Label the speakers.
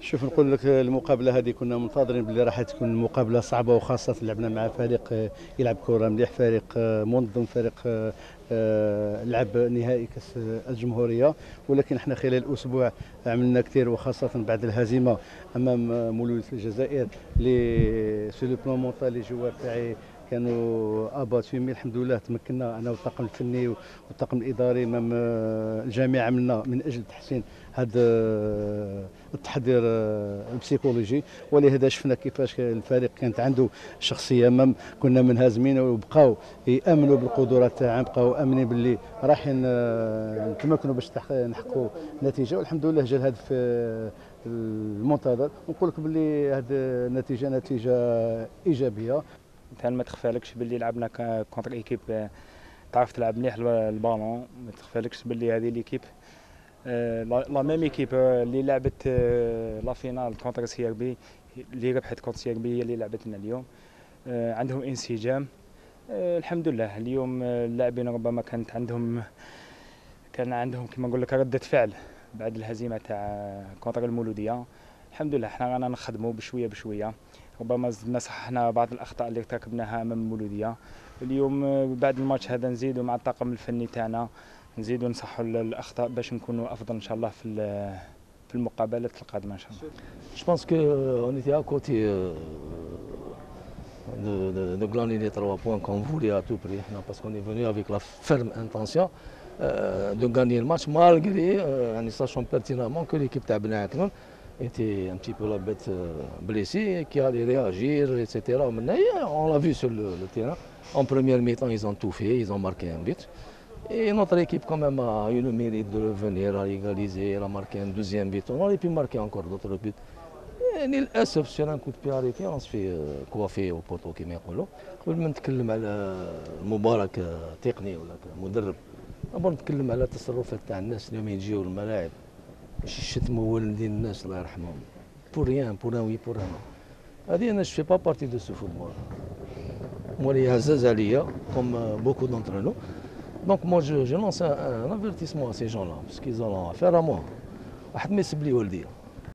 Speaker 1: شوف نقول لك المقابلة هذه كنا منتظرين باللي راح تكون مقابلة صعبة وخاصة لعبنا مع فريق يلعب كرة مليح فريق منظم فريق آه، لعب نهائي كأس الجمهورية. ولكن إحنا خلال أسبوع عملنا كثير وخاصة بعد الهزيمة أمام مولودية الجزائر les سو le plan mental les joueurs تاعي كانوا abattus فيهم الحمد لله تمكنا أنا والطاقم الفني والطاقم الإداري إمام آه، الجميع عملنا من أجل تحسين هذا آه، التحضير آه، ال psychologie. ولهذا شفنا كيفاش الفريق كانت عنده شخصية même كنا منهزمين وبقاو يأمنوا بالقدرات تاعهم بقاو آمنين باللي رايحين آه، نتمكنوا باش تحق- نحققوا نتيجة. والحمد لله جا الهدف آه، المنتظر. ونقول لك باللي هذه النتيجة نتيجة إيجابية.
Speaker 2: مثلا ما تخفالكش باللي لعبنا contre équipe آه، تعرف تلعب مليح الب- البالون ما تخفالكش باللي هذه l'équipe آه، la même équipe آه، اللي لعبت la finale contre CRB اللي ربحت contre CRB هي اللي لعبت لنا اليوم عندهم انسجام. الحمد لله اليوم اللاعبين ربما كانت عندهم كان عندهم كما نقول لك ردة فعل بعد الهزيمة تاع contre المولودية. الحمد لله إحنا رانا نخدموا بشوية بشوية. ربما زدنا صححنا بعض الأخطاء اللي ارتكبناها أمام المولودية. اليوم آه، بعد الماتش هذا نزيدوا مع الطاقم الفني تاعنا. نزيدوا نصحوا الأخطاء باش نكونوا أفضل إن شاء الله في في المقابلات القادمة إن شاء الله.
Speaker 3: جو بونس كو اون ايتي ا كوتي دو غلاني لي 3 بوين كون فولي ا تو بري حنا باسكو ني فوني افيك لا فيرم انتونسيون دو غاني الماتش مالغري يعني ساشون بيرتينامون كو ليكيب تاع بن عتمون était un petit peu la bête euh, blessée, qui allait réagir, etc. Maintenant, on l'a vu sur le, le terrain. En première mi-temps, ils ont tout fait, ils ont marqué un but. Et notre équipe quand même a eu le mérite de revenir à égaliser, elle a marqué un deuxième but. On aurait pu marquer encore d'autres buts. للاسف sur un coup de pied arrêté on se fait euh, coiffer au poteau كما يقولوا قبل ما نتكلم على المباراه كتقني ولا كمدرب نبغى نتكلم على التصرفات تاع الناس اليوم يجيو الملاعب باش يشتموا والدين الناس الله يرحمهم. بور ريان بور ان وي بور ان هذه أنا جو با بارتي دو سو فوتبول مولي عزاز عليا كوم بوكو دونتر نو دونك مو جو جو لونس ان افيرتيسمون ا سي جون لا باسكو ont affaire à moi. واحد ما يسب لي والدي